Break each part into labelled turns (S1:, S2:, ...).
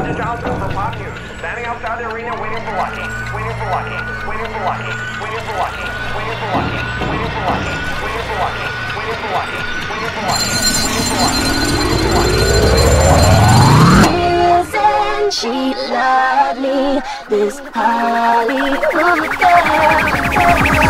S1: Roger Giles Gold Pop News. Standing outside the arena Waiting for Lucky. Waiting for Lucky. Waiting for Lucky. Waiting for Lucky. Waiting for Lucky. Waiting for Lucky. Waiting for Lucky. Waiting for Lucky. Waiting for Lucky. Waiting for Lucky.
S2: Isn't she lovely? This Hollywood girl.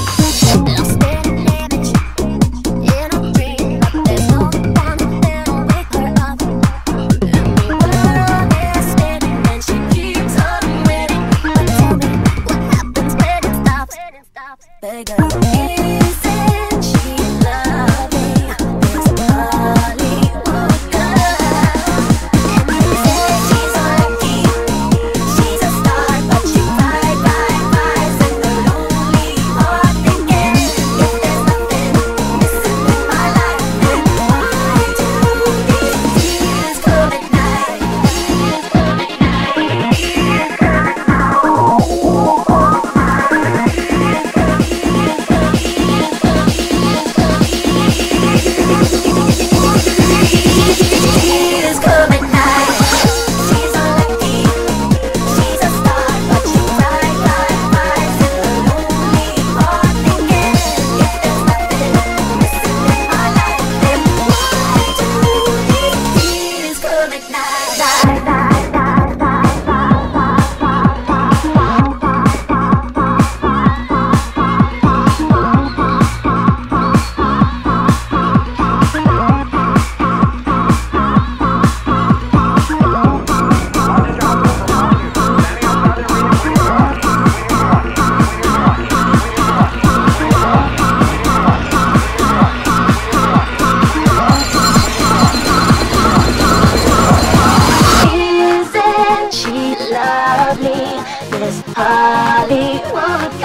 S2: lovely, this Hollywood.